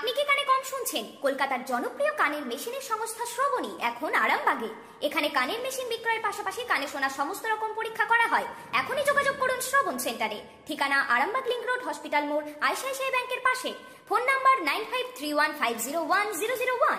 আপনি কি কানে কম শুনছেন? কলকাতার জনপ্রিয় কানের মেশিনের সংস্থা শ্রবণী এখন আরামবাগে। এখানে কানের মেশিন বিক্রয়ের পাশাপাশি কানে শোনা সমস্ত রকম পরীক্ষা করা হয়। এখনই যোগাযোগ করুন শ্রবণ সেন্টারে। ঠিকানা আরামবাগ লিঙ্ক রোড, হসপিটাল মোড়, আইসিআইসিআই ব্যাংকের পাশে। Phone number nine five three one five zero one zero zero one.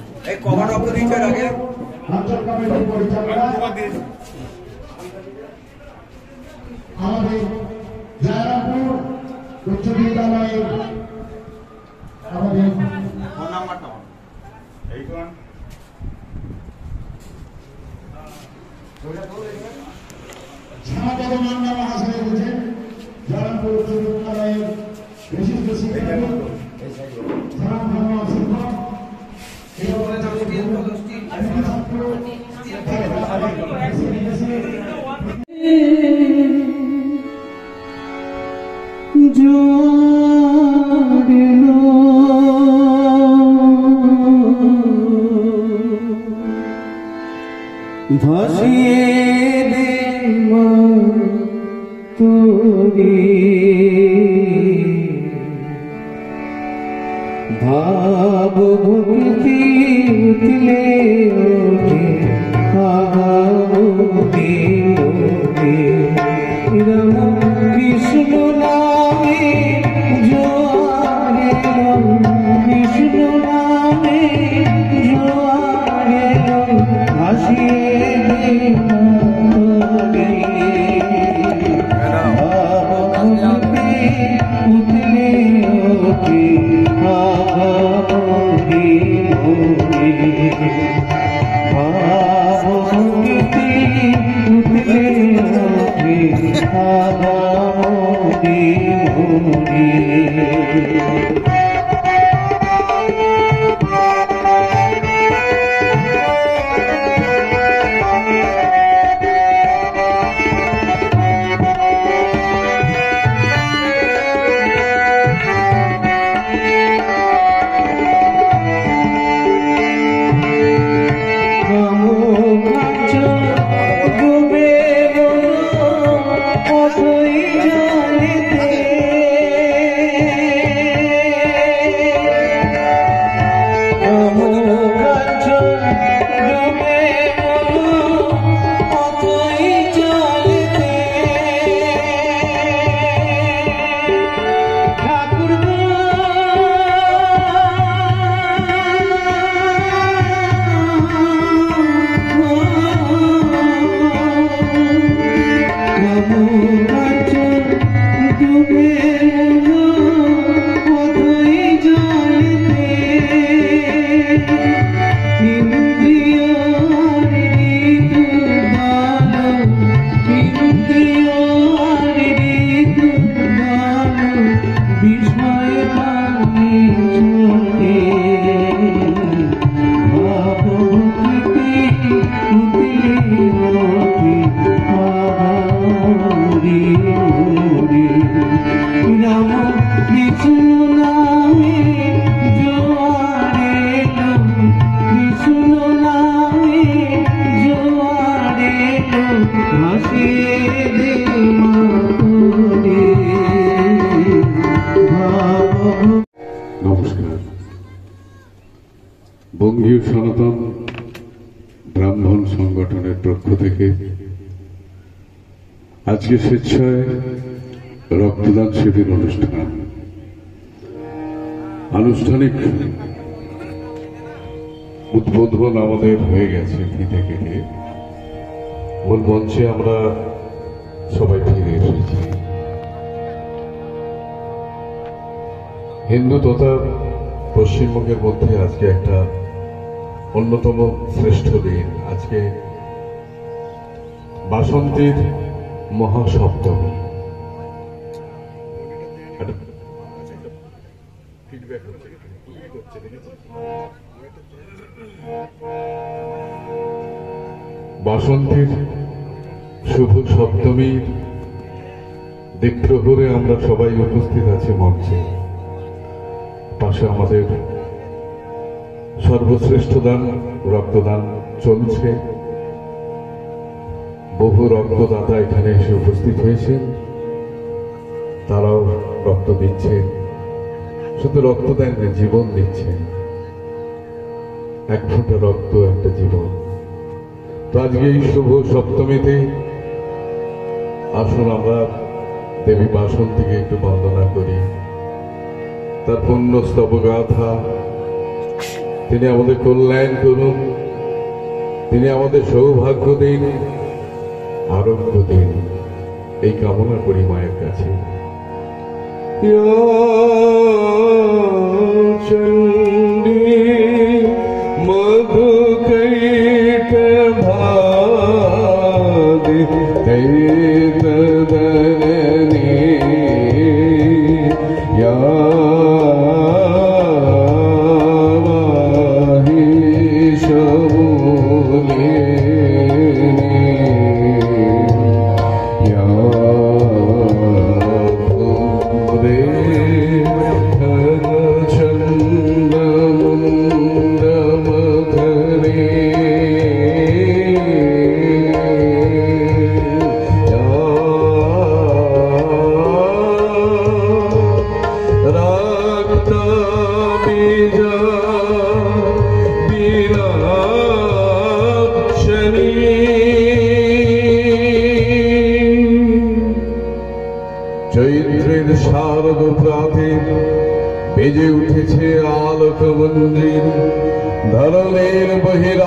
এই কভার অফ দ্য রিচার্ড আগে। অঞ্চল কমিটির পরিচালনা আমাদের জয়রামপুর উচ্চ বিদ্যালয়ের আমাদের ফোন নাম্বারটা এইট ওয়ান শ্যামাপদ মান্না মহাশয় জয়রামপুর উচ্চ বিদ্যালয়ের বিশিষ্ট শিক্ষার্থী। ভাসিয়ে দে মা তোরে। ভাব ভক্তি উতলে ওঠে আগামী দে বঙ্গীয় সনাতন ব্রাহ্মণ সংগঠনের পক্ষ থেকে আজকে স্বেচ্ছায় রক্তদান শিবির অনুষ্ঠান। আনুষ্ঠানিক উদ্বোধন আমাদের হয়ে গেছে ফিতে কেটে মূল মঞ্চে আমরা সবাই ফিরে এসেছি। হিন্দু তথা পশ্চিমবঙ্গের মধ্যে আজকে একটা অন্যতম শ্রেষ্ঠ দিন আজকে বাসন্তীর মহাসপ্তমী? বাসন্তীর শুভ সপ্তমীর দীপ্রহরে আমরা সবাই উপস্থিত আছি মঞ্চে পাশে আমাদের সর্বশ্রেষ্ঠ দান, রক্তদান চলছে। বহু রক্তদাতা এখানে এসে উপস্থিত হয়েছেন তারাও রক্ত দিচ্ছে। শুধু রক্ত দেন না, জীবন দিচ্ছে। এক ফোঁটা রক্ত, একটা জীবন। তো আজকে এই শুভ সপ্তমীতে আসুন আমরা দেবী বাসন্তীকে একটু বন্দনা করি। তার পুণ্য স্তবগাথা তিনি আমাদের কল্যাণ করুন। তিনি আমাদের সৌভাগ্য দিন, আরোগ্য দিন। এই কামনা করি মায়ের কাছে। বেজে উঠেছে আলোক মন্দির ধরনের বহির